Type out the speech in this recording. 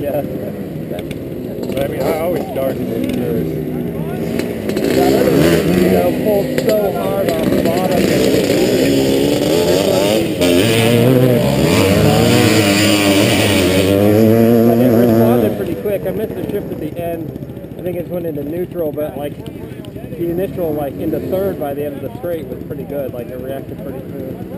Yeah. But, I mean, I always started in first. That other remember, you know, pulled so hard off the bottom. I responded pretty quick. I missed the shift at the end. I think it went into neutral, but like the initial like into third by the end of the straight was pretty good. Like it reacted pretty good.